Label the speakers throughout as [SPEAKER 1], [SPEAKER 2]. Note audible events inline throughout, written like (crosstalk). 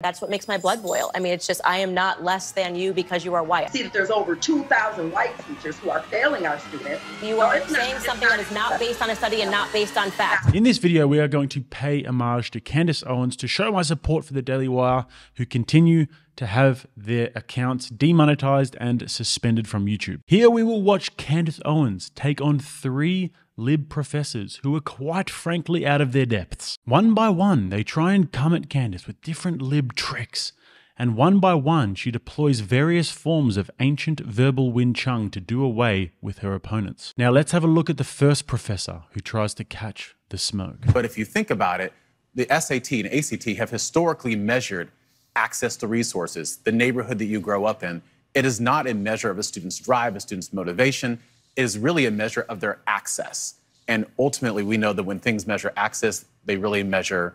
[SPEAKER 1] That's what makes my blood boil. I mean, it's just, I am not less than you because you are white.
[SPEAKER 2] See that there's over 2,000 white teachers who are failing our students.
[SPEAKER 1] You are saying not, something that is not based on a study and not based on fact.
[SPEAKER 3] In this video, we are going to pay homage to Candace Owens to show my support for the Daily Wire, who continue to have their accounts demonetized and suspended from YouTube. Here we will watch Candace Owens take on three lib professors who are quite frankly out of their depths. One by one, they try and come at Candace with different lib tricks. And one by one, she deploys various forms of ancient verbal Wing Chun to do away with her opponents. Now, let's have a look at the first professor who tries to catch the smoke.
[SPEAKER 4] But if you think about it, the SAT and ACT have historically measured access to resources, the neighborhood that you grow up in. It is not a measure of a student's drive, a student's motivation is really a measure of their access. And ultimately, we know that when things measure access, they really measure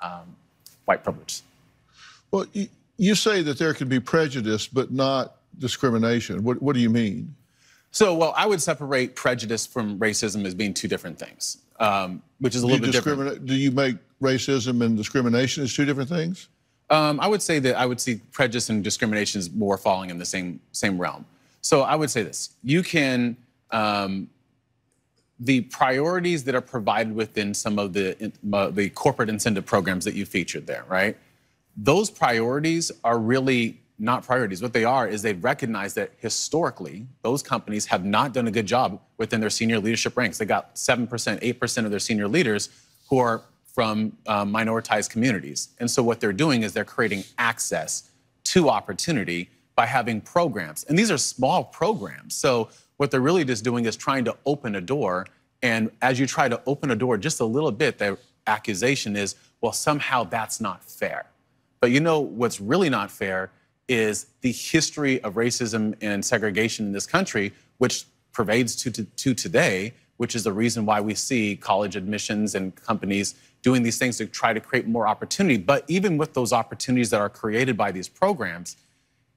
[SPEAKER 4] um, white privilege.
[SPEAKER 5] Well, you, you say that there can be prejudice, but not discrimination. What, what do you mean?
[SPEAKER 4] So, well, I would separate prejudice from racism as being two different things, um, which is a little bit different.
[SPEAKER 5] Do you make racism and discrimination as two different things?
[SPEAKER 4] Um, I would say that I would see prejudice and discrimination as more falling in the same same realm. So I would say this: you can um, the priorities that are provided within some of the, uh, the corporate incentive programs that you featured there, right? Those priorities are really not priorities. What they are is they've recognized that historically, those companies have not done a good job within their senior leadership ranks. They got 7%, 8% of their senior leaders who are from uh, minoritized communities. And so what they're doing is they're creating access to opportunity by having programs. And these are small programs. So what they're really just doing is trying to open a door. And as you try to open a door just a little bit, the accusation is, well, somehow that's not fair. But you know what's really not fair is the history of racism and segregation in this country, which pervades to, to, to today, which is the reason why we see college admissions and companies doing these things to try to create more opportunity. But even with those opportunities that are created by these programs,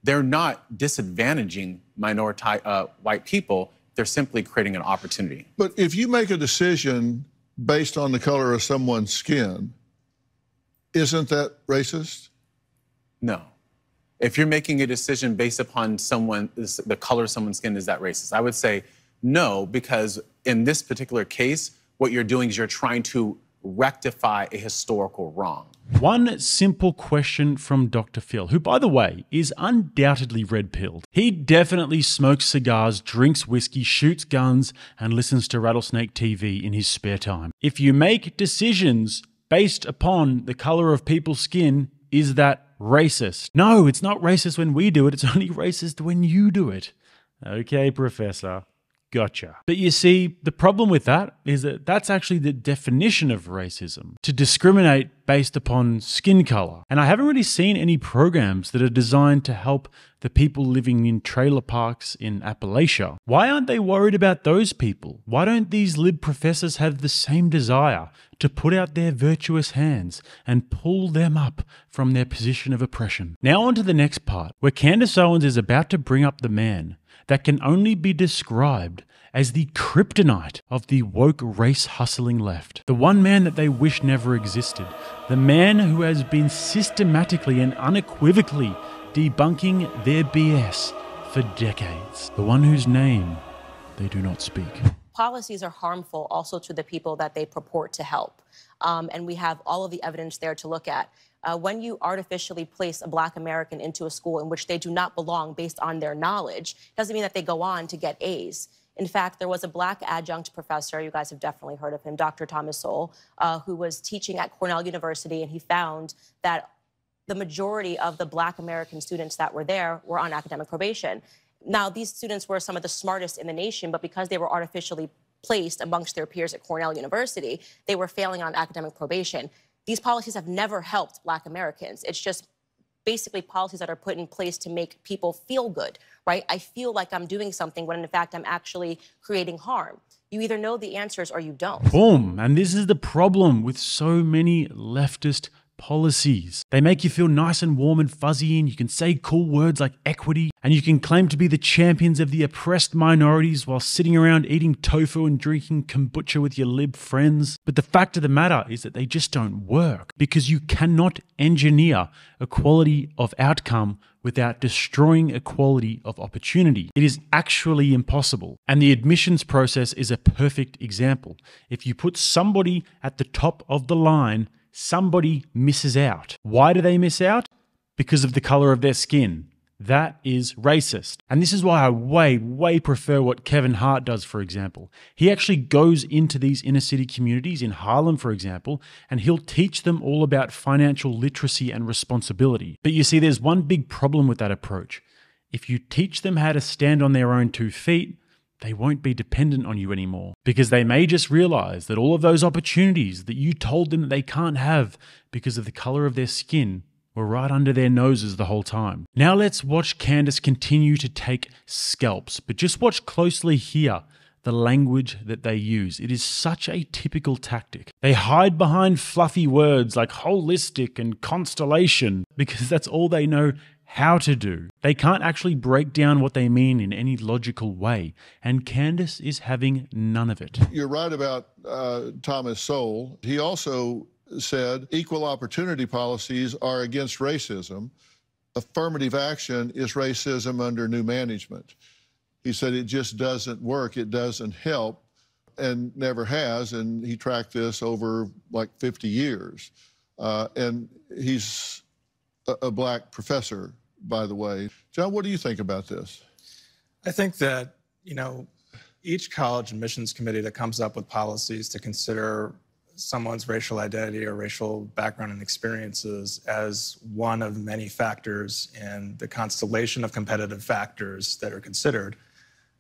[SPEAKER 4] they're not disadvantaging minority uh, white people. They're simply creating an opportunity.
[SPEAKER 5] But if you make a decision based on the color of someone's skin, isn't that racist?
[SPEAKER 4] No. If you're making a decision based upon someone, the color of someone's skin, is that racist? I would say no, because in this particular case, what you're doing is you're trying to rectify a historical wrong.
[SPEAKER 3] One simple question from Dr. Phil, who, by the way, is undoubtedly red pilled. He definitely smokes cigars, drinks whiskey, shoots guns, and listens to Rattlesnake TV in his spare time. If you make decisions based upon the color of people's skin, is that racist? No, it's not racist when we do it, it's only racist when you do it. Okay, Professor. Gotcha. But you see, the problem with that is that that's actually the definition of racism to discriminate based upon skin color. And I haven't really seen any programs that are designed to help the people living in trailer parks in Appalachia. Why aren't they worried about those people? Why don't these lib professors have the same desire to put out their virtuous hands and pull them up from their position of oppression? Now, on to the next part, where Candace Owens is about to bring up the man that can only be described as the kryptonite of the woke race hustling left. The one man that they wish never existed. The man who has been systematically and unequivocally debunking their BS for decades. The one whose name they do not speak.
[SPEAKER 1] Policies are harmful also to the people that they purport to help. Um, and we have all of the evidence there to look at uh, when you artificially place a black American into a school in which they do not belong based on their knowledge, doesn't mean that they go on to get A's. In fact, there was a black adjunct professor, you guys have definitely heard of him, Dr. Thomas Sowell, uh, who was teaching at Cornell University, and he found that the majority of the black American students that were there were on academic probation. Now, these students were some of the smartest in the nation, but because they were artificially placed amongst their peers at Cornell University, they were failing on academic probation. These policies have never helped Black Americans. It's just basically policies that are put in place to make people feel good, right? I feel like I'm doing something when in fact I'm actually creating harm. You either know the answers or you don't.
[SPEAKER 3] Boom. And this is the problem with so many leftist policies. They make you feel nice and warm and fuzzy, and you can say cool words like equity, and you can claim to be the champions of the oppressed minorities while sitting around eating tofu and drinking kombucha with your lib friends. But the fact of the matter is that they just don't work because you cannot engineer equality of outcome without destroying equality of opportunity. It is actually impossible. And the admissions process is a perfect example. If you put somebody at the top of the line, somebody misses out. Why do they miss out? Because of the color of their skin. That is racist. And this is why I way, way prefer what Kevin Hart does, for example. He actually goes into these inner city communities, in Harlem, for example, and he'll teach them all about financial literacy and responsibility. But you see, there's one big problem with that approach. If you teach them how to stand on their own two feet, they won't be dependent on you anymore because they may just realize that all of those opportunities that you told them that they can't have because of the color of their skin were right under their noses the whole time. Now let's watch Candace continue to take scalps, but just watch closely here the language that they use. It is such a typical tactic. They hide behind fluffy words like holistic and constellation because that's all they know how to do. They can't actually break down what they mean in any logical way, and Candace is having none of it.
[SPEAKER 5] You're right about uh, Thomas Sowell. He also said equal opportunity policies are against racism. Affirmative action is racism under new management. He said it just doesn't work, it doesn't help, and never has. And he tracked this over like 50 years. Uh, and he's a, a black professor, by the way. John, what do you think about this?
[SPEAKER 6] I think that, you know, each college admissions committee that comes up with policies to consider someone's racial identity or racial background and experiences as one of many factors in the constellation of competitive factors that are considered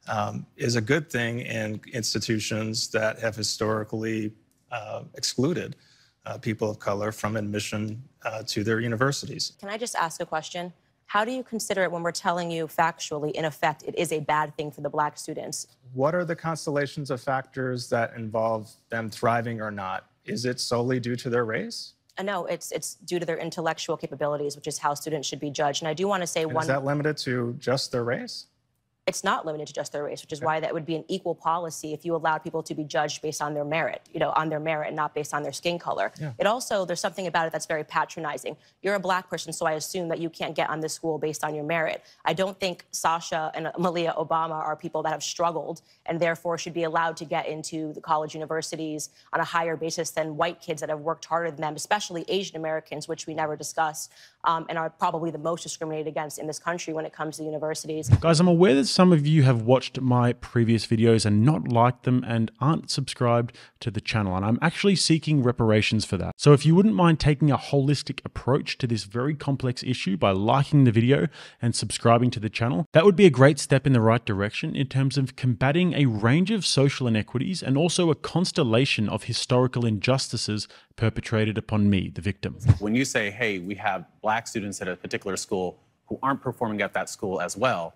[SPEAKER 6] um, is a good thing in institutions that have historically uh, excluded uh, people of color from admission uh, to their universities.
[SPEAKER 1] Can I just ask a question? How do you consider it when we're telling you factually, in effect, it is a bad thing for the black students?
[SPEAKER 6] What are the constellations of factors that involve them thriving or not? Is it solely due to their race?
[SPEAKER 1] Uh, no, it's it's due to their intellectual capabilities, which is how students should be judged. And I do want to say
[SPEAKER 6] And
[SPEAKER 1] one.
[SPEAKER 6] Is that limited to just their race?
[SPEAKER 1] It's not limited to just their race, which is why that would be an equal policy if you allowed people to be judged based on their merit, you know, on their merit and not based on their skin color.
[SPEAKER 6] Yeah.
[SPEAKER 1] It also, there's something about it that's very patronizing. You're a black person, so I assume that you can't get on this school based on your merit. I don't think Sasha and Malia Obama are people that have struggled and therefore should be allowed to get into the college universities on a higher basis than white kids that have worked harder than them, especially Asian Americans, which we never discussed, um, and are probably the most discriminated against in this country when it comes to universities.
[SPEAKER 3] Guys, I'm aware that some of you have watched my previous videos and not liked them and aren't subscribed to the channel, and I'm actually seeking reparations for that. So if you wouldn't mind taking a holistic approach to this very complex issue by liking the video and subscribing to the channel, that would be a great step in the right direction in terms of combating a range of social inequities and also a constellation of historical injustices perpetrated upon me, the victim.
[SPEAKER 4] When you say, hey, we have black students at a particular school who aren't performing at that school as well,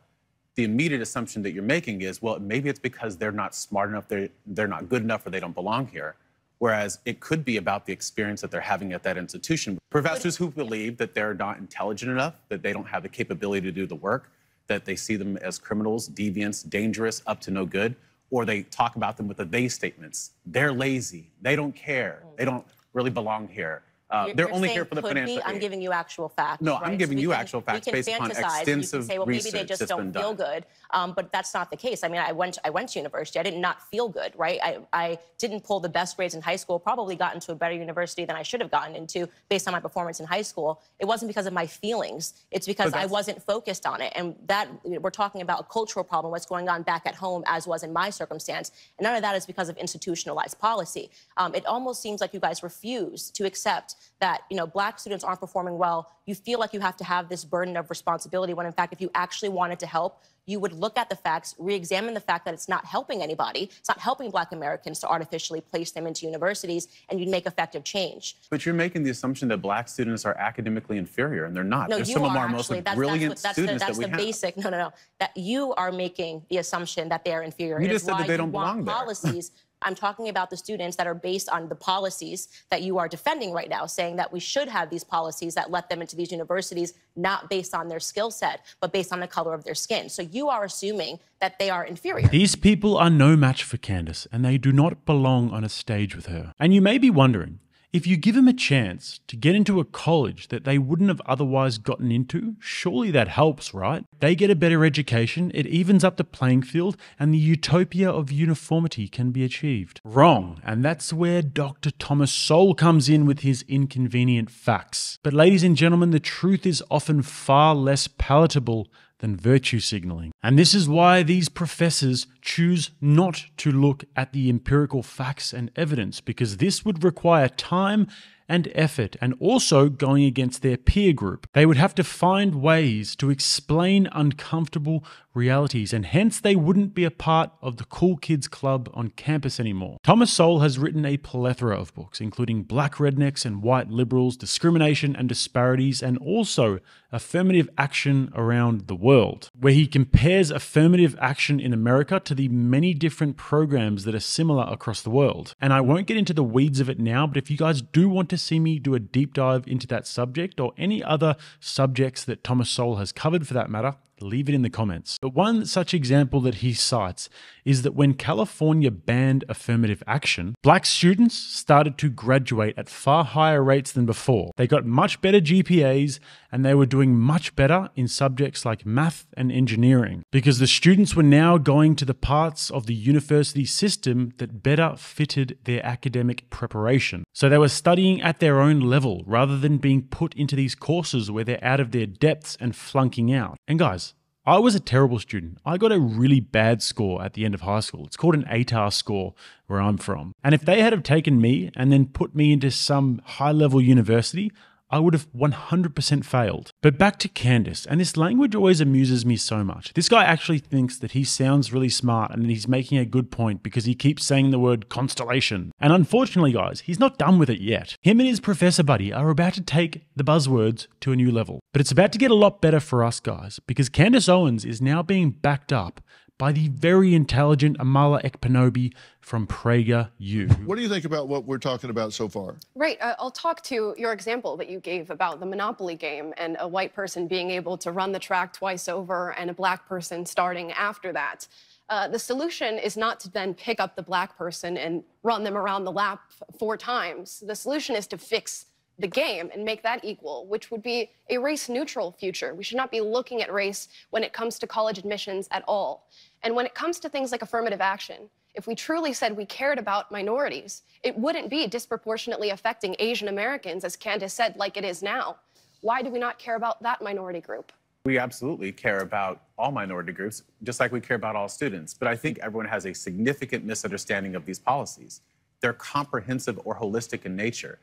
[SPEAKER 4] the immediate assumption that you're making is, well, maybe it's because they're not smart enough, they're, they're not good enough, or they don't belong here. Whereas it could be about the experience that they're having at that institution. Professors who believe that they're not intelligent enough, that they don't have the capability to do the work, that they see them as criminals, deviants, dangerous, up to no good, or they talk about them with the they statements. They're lazy, they don't care, they don't really belong here. Uh, they're only here for the financial
[SPEAKER 1] be. I'm giving you actual facts.
[SPEAKER 4] No, I'm giving
[SPEAKER 1] we
[SPEAKER 4] you
[SPEAKER 1] can-
[SPEAKER 4] actual
[SPEAKER 1] we
[SPEAKER 4] facts
[SPEAKER 1] can
[SPEAKER 4] based upon
[SPEAKER 1] fantasize, you can say, well, maybe they just don't feel
[SPEAKER 4] done.
[SPEAKER 1] good. Um, but that's not the case. I mean, I went I went to university. I did not feel good, right? I, I didn't pull the best grades in high school. Probably got into a better university than I should have gotten into based on my performance in high school. It wasn't because of my feelings. It's because I wasn't focused on it. And that we're talking about a cultural problem. What's going on back at home, as was in my circumstance, and none of that is because of institutionalized policy. Um, it almost seems like you guys refuse to accept that you know black students aren't performing well. You feel like you have to have this burden of responsibility when in fact if you actually wanted to help, you would look at the facts, re-examine the fact that it's not helping anybody. It's not helping black Americans to artificially place them into universities and you'd make effective change.
[SPEAKER 4] But you're making the assumption that black students are academically inferior, and they're not.
[SPEAKER 1] No,
[SPEAKER 4] they're
[SPEAKER 1] you
[SPEAKER 4] some
[SPEAKER 1] are
[SPEAKER 4] of our most
[SPEAKER 1] actually. That's,
[SPEAKER 4] brilliant
[SPEAKER 1] that's, what, that's the, that's
[SPEAKER 4] that we
[SPEAKER 1] the
[SPEAKER 4] have.
[SPEAKER 1] basic. No, no, no. That you are making the assumption that they are inferior.
[SPEAKER 4] You just said that they don't belong there.
[SPEAKER 1] Policies. (laughs) I'm talking about the students that are based on the policies that you are defending right now, saying that we should have these policies that let them into these universities, not based on their skill set, but based on the color of their skin. So you are assuming that they are inferior.
[SPEAKER 3] These people are no match for Candace, and they do not belong on a stage with her. And you may be wondering, if you give them a chance to get into a college that they wouldn't have otherwise gotten into, surely that helps, right? They get a better education, it evens up the playing field, and the utopia of uniformity can be achieved. Wrong, and that's where Dr. Thomas Sowell comes in with his inconvenient facts. But, ladies and gentlemen, the truth is often far less palatable than virtue signaling. And this is why these professors choose not to look at the empirical facts and evidence, because this would require time and effort, and also going against their peer group. They would have to find ways to explain uncomfortable realities, and hence they wouldn't be a part of the cool kids club on campus anymore. Thomas Sowell has written a plethora of books, including Black Rednecks and White Liberals, Discrimination and Disparities, and also Affirmative Action Around the World, where he compares affirmative action in America to the many different programs that are similar across the world. And I won't get into the weeds of it now, but if you guys do want to see me do a deep dive into that subject or any other subjects that Thomas Sowell has covered for that matter, leave it in the comments. But one such example that he cites is that when California banned affirmative action, black students started to graduate at far higher rates than before. They got much better GPAs and they were doing much better in subjects like math and engineering because the students were now going to the parts of the university system that better fitted their academic preparation. So they were studying at their own level rather than being put into these courses where they're out of their depths and flunking out. And guys, I was a terrible student. I got a really bad score at the end of high school. It's called an ATAR score where I'm from. And if they had have taken me and then put me into some high level university, I would have 100% failed. But back to Candace, and this language always amuses me so much. This guy actually thinks that he sounds really smart and he's making a good point because he keeps saying the word constellation. And unfortunately, guys, he's not done with it yet. Him and his professor buddy are about to take the buzzwords to a new level. But it's about to get a lot better for us guys because Candace Owens is now being backed up by the very intelligent Amala Ekpunobi from Prager U.
[SPEAKER 5] What do you think about what we're talking about so far?
[SPEAKER 7] Right. Uh, I'll talk to your example that you gave about the Monopoly game and a white person being able to run the track twice over and a black person starting after that. Uh, the solution is not to then pick up the black person and run them around the lap four times. The solution is to fix the game and make that equal, which would be a race neutral future. We should not be looking at race when it comes to college admissions at all. And when it comes to things like affirmative action, if we truly said we cared about minorities, it wouldn't be disproportionately affecting Asian Americans, as Candace said, like it is now. Why do we not care about that minority group?
[SPEAKER 4] We absolutely care about all minority groups, just like we care about all students. But I think everyone has a significant misunderstanding of these policies. They're comprehensive or holistic in nature.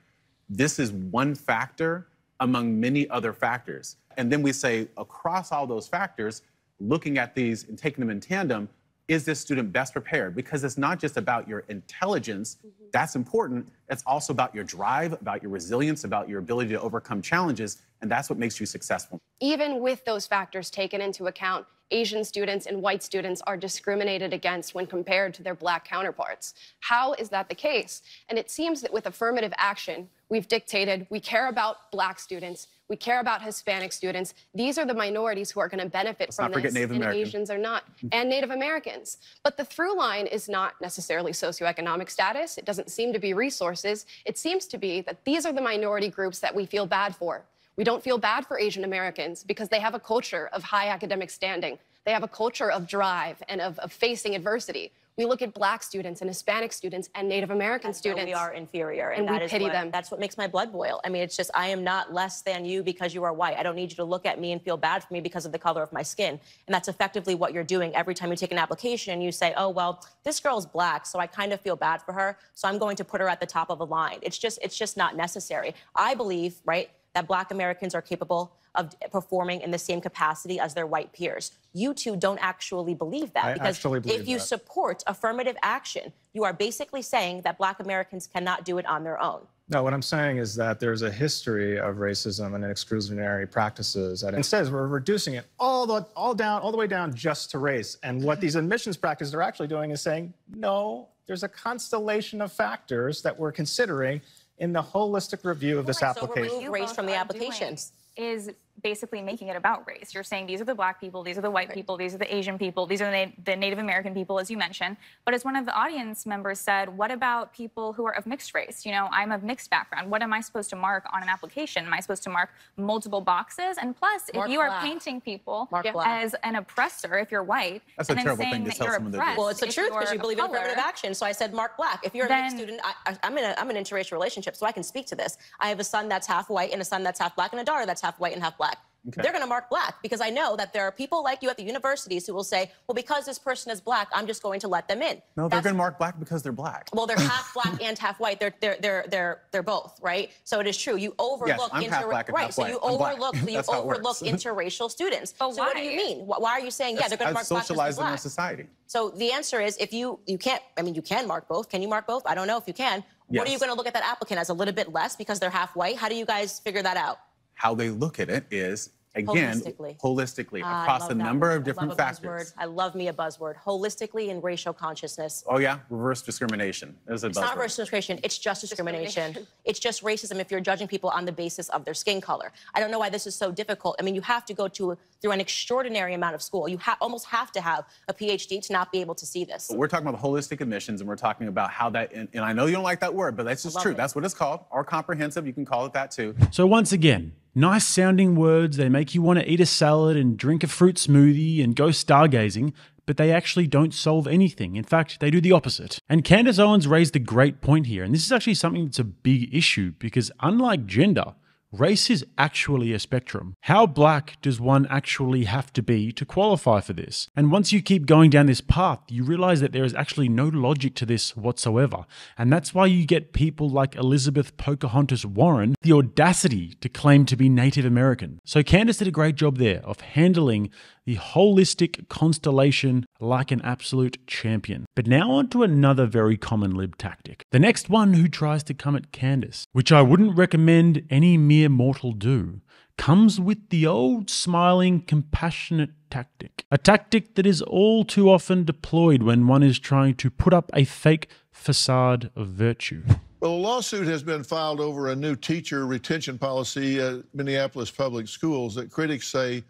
[SPEAKER 4] This is one factor among many other factors. And then we say, across all those factors, looking at these and taking them in tandem, is this student best prepared? Because it's not just about your intelligence, mm-hmm. that's important. It's also about your drive, about your resilience, about your ability to overcome challenges. And that's what makes you successful.
[SPEAKER 7] Even with those factors taken into account, Asian students and white students are discriminated against when compared to their black counterparts. How is that the case? And it seems that with affirmative action, we've dictated we care about black students, we care about Hispanic students. These are the minorities who are going to benefit
[SPEAKER 4] Let's
[SPEAKER 7] from
[SPEAKER 4] this,
[SPEAKER 7] and. Asians are not, and Native Americans. But the through line is not necessarily socioeconomic status. It doesn't seem to be resources. It seems to be that these are the minority groups that we feel bad for. We don't feel bad for Asian Americans because they have a culture of high academic standing. They have a culture of drive and of, of facing adversity. We look at black students and Hispanic students and Native American
[SPEAKER 1] and
[SPEAKER 7] students.
[SPEAKER 1] we are inferior, and,
[SPEAKER 7] and
[SPEAKER 1] that
[SPEAKER 7] we
[SPEAKER 1] is
[SPEAKER 7] pity
[SPEAKER 1] what,
[SPEAKER 7] them.
[SPEAKER 1] That's what makes my blood boil. I mean, it's just I am not less than you because you are white. I don't need you to look at me and feel bad for me because of the color of my skin. And that's effectively what you're doing every time you take an application. And you say, "Oh well, this girl's black, so I kind of feel bad for her, so I'm going to put her at the top of a line." It's just it's just not necessary. I believe, right, that black Americans are capable of performing in the same capacity as their white peers. You two don't actually believe that
[SPEAKER 6] I
[SPEAKER 1] because
[SPEAKER 6] actually believe
[SPEAKER 1] if you
[SPEAKER 6] that.
[SPEAKER 1] support affirmative action, you are basically saying that black Americans cannot do it on their own.
[SPEAKER 6] No, what I'm saying is that there's a history of racism and exclusionary practices. And instead, we're reducing it all the all down, all the way down, just to race. And what these admissions practices are actually doing is saying, no, there's a constellation of factors that we're considering in the holistic review of this
[SPEAKER 1] Right, so
[SPEAKER 6] application.
[SPEAKER 1] remove race
[SPEAKER 8] both
[SPEAKER 1] from the
[SPEAKER 8] are
[SPEAKER 1] applications.
[SPEAKER 8] Is basically making it about race. You're saying these are the black people, these are the white people, these are the Asian people, these are the, Na- the Native American people, as you mentioned. But as one of the audience members said, what about people who are of mixed race? You know, I'm of mixed background. What am I supposed to mark on an application? Am I supposed to mark multiple boxes? And plus,
[SPEAKER 1] Mark
[SPEAKER 8] if you are painting people
[SPEAKER 1] Mark black.
[SPEAKER 8] as an oppressor, if you're white,
[SPEAKER 4] That's a
[SPEAKER 8] and then
[SPEAKER 4] terrible
[SPEAKER 8] saying
[SPEAKER 4] thing to
[SPEAKER 8] that
[SPEAKER 4] tell
[SPEAKER 8] you're
[SPEAKER 4] someone to
[SPEAKER 8] oppressed
[SPEAKER 1] Well, it's the truth because
[SPEAKER 8] you're
[SPEAKER 1] you
[SPEAKER 8] of
[SPEAKER 1] believe in
[SPEAKER 8] color,
[SPEAKER 1] affirmative action. So I said Mark Black. If you're a mixed student, I, I, I'm in a, I'm in an interracial relationship, so I can speak to this. I have a son that's half white and a son that's half black and a daughter that's half white and half black. They're going to mark black because I know that there are people like you at the universities who will say, well, because this person is black, I'm just going to let them in.
[SPEAKER 4] No, they're going to mark black because they're black.
[SPEAKER 1] Well, they're half (laughs) black and half white. They're they're they're they're they're both, right? So it is true. You overlook
[SPEAKER 4] I'm half black and
[SPEAKER 1] right.
[SPEAKER 4] half
[SPEAKER 1] so
[SPEAKER 4] white.
[SPEAKER 1] you
[SPEAKER 4] I'm
[SPEAKER 1] overlook so you (laughs)
[SPEAKER 4] That's how it
[SPEAKER 1] overlook (laughs) interracial students.
[SPEAKER 8] But
[SPEAKER 1] so what do you mean? Why, why are you saying yeah they're going to mark
[SPEAKER 4] I've
[SPEAKER 1] black because they're
[SPEAKER 4] socialized in our society.
[SPEAKER 1] So the answer is if you you can't I mean you can mark both. Can you mark both? I don't know if you can. What are you going to look at that applicant as a little bit less because they're half white? How do you guys figure that out?
[SPEAKER 4] How they look at it is, again,
[SPEAKER 1] Holistically.
[SPEAKER 4] holistically,
[SPEAKER 1] ah, I
[SPEAKER 4] across a
[SPEAKER 1] that
[SPEAKER 4] number
[SPEAKER 1] word.
[SPEAKER 4] of
[SPEAKER 1] I
[SPEAKER 4] different
[SPEAKER 1] love a
[SPEAKER 4] factors.
[SPEAKER 1] buzzword. I love me a buzzword. Holistically and racial consciousness.
[SPEAKER 4] Oh, yeah, reverse discrimination is a
[SPEAKER 1] It's not
[SPEAKER 4] buzzword.
[SPEAKER 1] racial discrimination. It's just discrimination.
[SPEAKER 7] Discrimination. (laughs)
[SPEAKER 1] It's just racism if you're judging people on the basis of their skin color. I don't know why this is so difficult. I mean, you have to go to through an extraordinary amount of school. You ha- almost have to have a PhD to not be able to see this.
[SPEAKER 4] We're talking about holistic admissions, and we're talking about how that, and, and I know you don't like that word, but that's just true.
[SPEAKER 1] it.
[SPEAKER 4] That's what it's called, or comprehensive. You can call it that too.
[SPEAKER 3] So, once again, nice sounding words. They make you want to eat a salad and drink a fruit smoothie and go stargazing, but they actually don't solve anything. In fact, they do the opposite. And Candace Owens raised a great point here. And this is actually something that's a big issue because, unlike gender, Race is actually a spectrum. How black does one actually have to be to qualify for this? And once you keep going down this path, you realize that there is actually no logic to this whatsoever. And that's why you get people like Elizabeth Pocahontas Warren the audacity to claim to be Native American. So Candace did a great job there of handling the holistic constellation like an absolute champion. But now on to another very common lib tactic. The next one who tries to come at Candace, which I wouldn't recommend any mere mortal do, comes with the old smiling, compassionate tactic. A tactic that is all too often deployed when one is trying to put up a fake facade of virtue.
[SPEAKER 5] Well, a lawsuit has been filed over a new teacher retention policy at Minneapolis Public Schools that critics say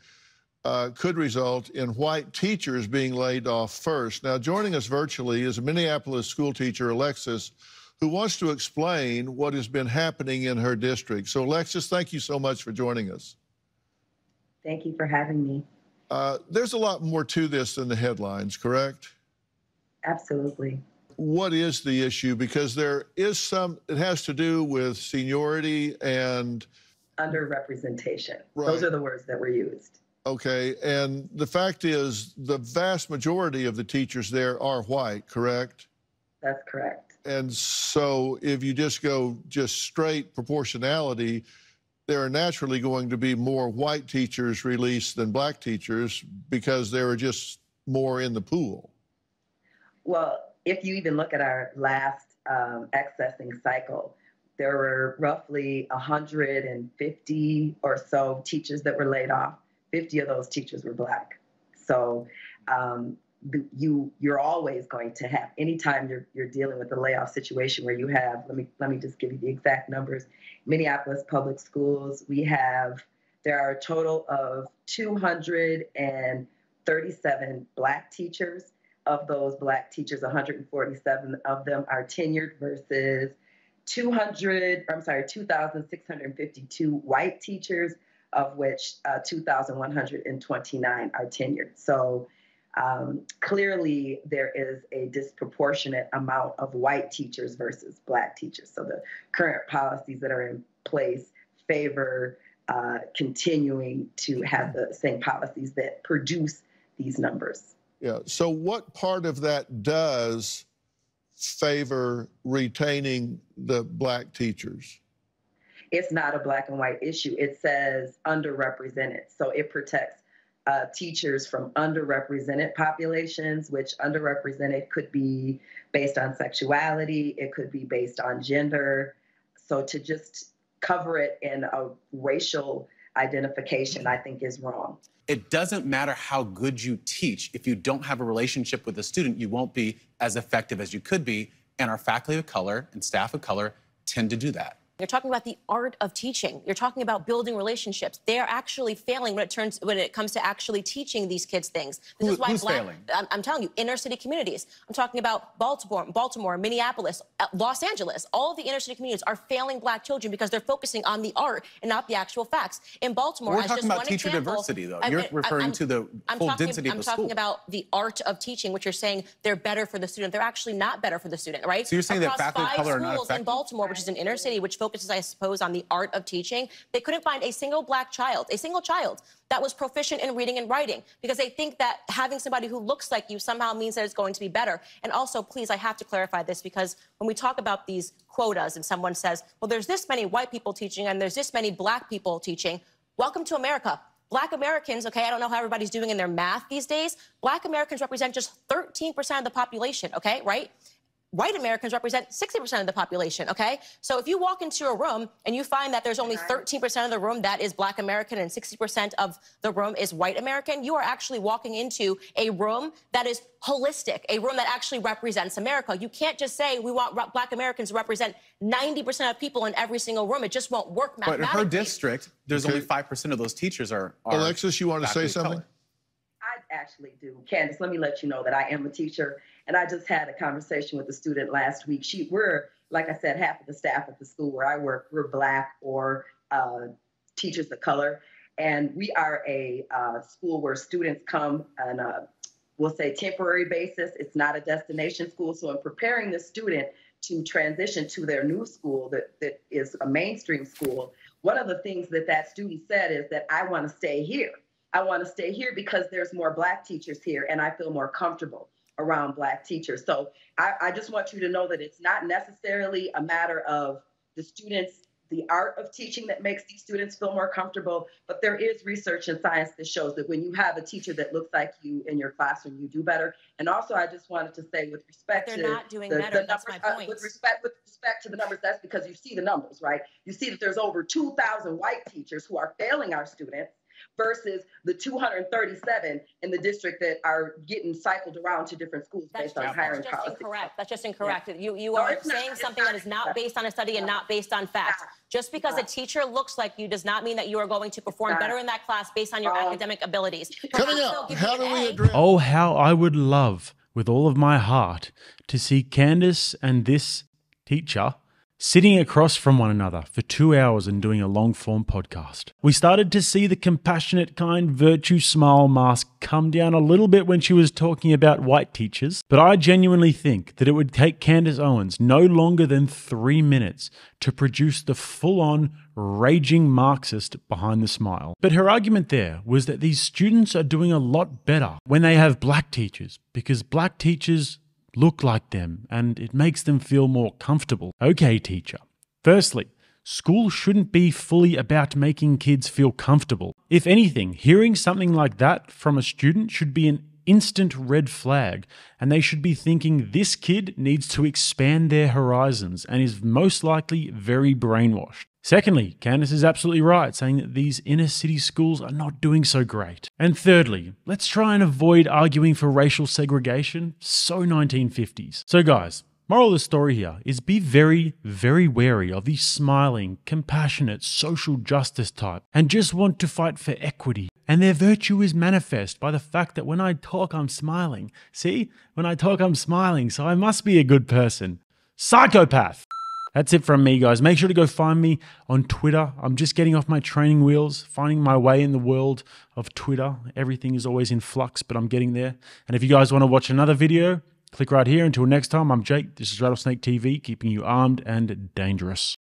[SPEAKER 5] uh, could result in white teachers being laid off first. Now, joining us virtually is Minneapolis school teacher, Alexis, who wants to explain what has been happening in her district. So, Alexis, thank you so much for joining us.
[SPEAKER 2] Thank you for having me.
[SPEAKER 5] Uh, there's a lot more to this than the headlines, correct?
[SPEAKER 2] Absolutely.
[SPEAKER 5] What is the issue? Because there is some, it has to do with seniority and
[SPEAKER 2] Underrepresentation.
[SPEAKER 5] Right.
[SPEAKER 2] Those are the words that were used.
[SPEAKER 5] Okay, and the fact is, the vast majority of the teachers there are white, correct?
[SPEAKER 2] That's correct.
[SPEAKER 5] And so, if you just go just straight proportionality, there are naturally going to be more white teachers released than black teachers because there are just more in the pool.
[SPEAKER 2] Well, if you even look at our last um, accessing cycle, there were roughly 150 or so teachers that were laid off. 50 of those teachers were black. So um, you you're always going to have anytime you're you're dealing with a layoff situation where you have let me let me just give you the exact numbers. Minneapolis Public Schools, we have there are a total of 237 black teachers of those black teachers, 147 of them are tenured versus 200, I'm sorry, 2,652 white teachers, of which uh, 2,129 are tenured. So um, clearly there is a disproportionate amount of white teachers versus black teachers. So the current policies that are in place favor uh, continuing to have the same policies that produce these numbers.
[SPEAKER 5] Yeah. So, what part of that does favor retaining the black teachers?
[SPEAKER 2] it's not a black and white issue. It says underrepresented. So it protects uh, teachers from underrepresented populations, which underrepresented could be based on sexuality, it could be based on gender. So to just cover it in a racial identification, I think is wrong.
[SPEAKER 4] It doesn't matter how good you teach. If you don't have a relationship with the student, you won't be as effective as you could be. And our faculty of color and staff of color tend to do that.
[SPEAKER 1] You're talking about the art of teaching. You're talking about building relationships. They're actually failing when it turns when it comes to actually teaching these kids things. This
[SPEAKER 4] Who-
[SPEAKER 1] is why
[SPEAKER 4] who's
[SPEAKER 1] black,
[SPEAKER 4] failing?
[SPEAKER 1] I'm, I'm telling you, inner city communities. I'm talking about Baltimore, Baltimore, Minneapolis, uh, Los Angeles. All the inner city communities are failing black children because they're focusing on the art and not the actual facts. In Baltimore,
[SPEAKER 4] We're
[SPEAKER 1] as
[SPEAKER 4] talking
[SPEAKER 1] just
[SPEAKER 4] about
[SPEAKER 1] one
[SPEAKER 4] teacher
[SPEAKER 1] example,
[SPEAKER 4] diversity, though. You're
[SPEAKER 1] I-
[SPEAKER 4] referring
[SPEAKER 1] I'm-
[SPEAKER 4] to the
[SPEAKER 1] I'm
[SPEAKER 4] full
[SPEAKER 1] talking,
[SPEAKER 4] density of the
[SPEAKER 1] I'm
[SPEAKER 4] a
[SPEAKER 1] talking about the art of teaching, which you're saying they're better for the student. They're actually not better for the student, right?
[SPEAKER 4] So you're saying that
[SPEAKER 1] Across
[SPEAKER 4] faculty of color are not
[SPEAKER 1] schools in? Baltimore, which is an inner city, which focuses, I suppose, on the art of teaching, they couldn't find a single black child, a single child that was proficient in reading and writing because they think that having somebody who looks like you somehow means that it's going to be better. And also, please, I have to clarify this because when we talk about these quotas and someone says, well, there's this many white people teaching and there's this many black people teaching, welcome to America. Black Americans, okay, I don't know how everybody's doing in their math these days. Black Americans represent just 13% of the population, okay, right? White Americans represent 60% of the population, okay? So if you walk into a room and you find that there's only 13% of the room that is black American and 60% of the room is white American, you are actually walking into a room that is holistic, a room that actually represents America. You can't just say we want re- black Americans to represent 90% of people in every single room. It just won't work
[SPEAKER 4] But in her district, there's
[SPEAKER 5] Okay.
[SPEAKER 4] only 5% of those teachers are. are
[SPEAKER 5] Alexis, you want to say something?
[SPEAKER 4] color.
[SPEAKER 2] I actually do. Candace, let me let you know that I am a teacher, and I just had a conversation with a student last week. She, we're, like I said, half of the staff at the school where I work, we're black or uh, teachers of color, and we are a uh, school where students come on a, we'll say, temporary basis. It's not a destination school. So in preparing the student to transition to their new school that, that is a mainstream school, one of the things that that student said is that I want to stay here. I want to stay here because there's more black teachers here and I feel more comfortable around black teachers. So I, I just want you to know that it's not necessarily a matter of the students, the art of teaching that makes these students feel more comfortable, but there is research and science that shows that when you have a teacher that looks like you in your classroom, you do better. And also, I just wanted to say with respect
[SPEAKER 1] They're
[SPEAKER 2] to
[SPEAKER 1] not doing
[SPEAKER 2] the,
[SPEAKER 1] better.
[SPEAKER 2] the numbers, uh, with respect with respect to the numbers, that's because you see the numbers, right? You see that there's over 2,000 white teachers who are failing our students versus the 237 in the district that are getting cycled around to different schools
[SPEAKER 1] That's
[SPEAKER 2] based
[SPEAKER 1] just,
[SPEAKER 2] on hiring
[SPEAKER 1] that's just
[SPEAKER 2] policies.
[SPEAKER 1] incorrect. That's just incorrect. You you
[SPEAKER 2] No,
[SPEAKER 1] are
[SPEAKER 2] it's not.
[SPEAKER 1] saying something
[SPEAKER 2] not.
[SPEAKER 1] that is not based on a study and not based on facts. Just because a teacher looks like you does not mean that you are going to perform better in that class based on your
[SPEAKER 2] Um,
[SPEAKER 1] academic abilities.
[SPEAKER 5] Coming up, how do we address?
[SPEAKER 3] Oh, how I would love, with all of my heart, to see Candace and this teacher sitting across from one another for two hours and doing a long form podcast. We started to see the compassionate, kind, virtue smile mask come down a little bit when she was talking about white teachers, but I genuinely think that it would take Candace Owens no longer than three minutes to produce the full on raging Marxist behind the smile. But her argument there was that these students are doing a lot better when they have black teachers because black teachers look like them and it makes them feel more comfortable. Okay, teacher. Firstly, school shouldn't be fully about making kids feel comfortable. If anything, hearing something like that from a student should be an instant red flag, and they should be thinking this kid needs to expand their horizons and is most likely very brainwashed. Secondly, Candace is absolutely right, saying that these inner city schools are not doing so great. And thirdly, let's try and avoid arguing for racial segregation. So 1950s. So, guys, moral of the story here is be very, very wary of the smiling, compassionate, social justice type and just want to fight for equity. And their virtue is manifest by the fact that when I talk, I'm smiling. See? When I talk, I'm smiling, so I must be a good person. Psychopath! That's it from me, guys. Make sure to go find me on Twitter. I'm just getting off my training wheels, finding my way in the world of Twitter. Everything is always in flux, but I'm getting there. And if you guys want to watch another video, click right here. Until next time, I'm Jake. This is Rattlesnake TV, keeping you armed and dangerous.